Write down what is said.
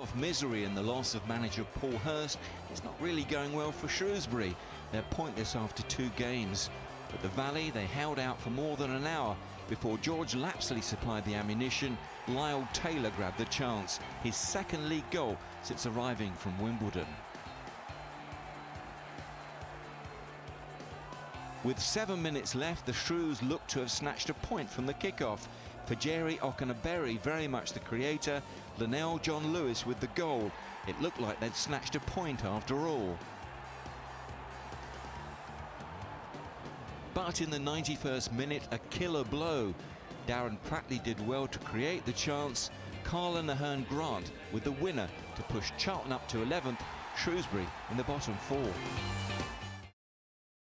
Of misery in the loss of manager Paul Hurst, it's not really going well for Shrewsbury. They're pointless after two games. At the Valley, they held out for more than an hour before George Lapslie supplied the ammunition. Lyle Taylor grabbed the chance, his second league goal since arriving from Wimbledon. With seven minutes left, the Shrews looked to have snatched a point from the kickoff. Fejiri Okenabirhie, very much the creator, Lenell John-Lewis with the goal. It looked like they'd snatched a point after all. But in the 91st minute, a killer blow. Darren Pratley did well to create the chance. Karlan Ahearne-Grant with the winner to push Charlton up to 11th, Shrewsbury in the bottom four.